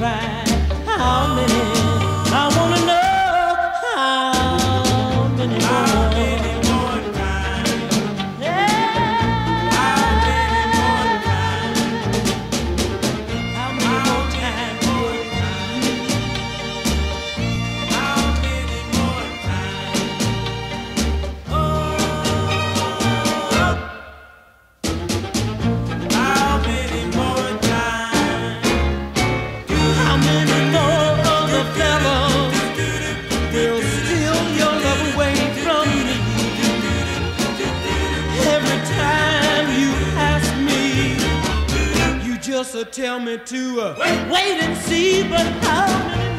cry. How many uh, tell me to uh, wait. wait and see. But how many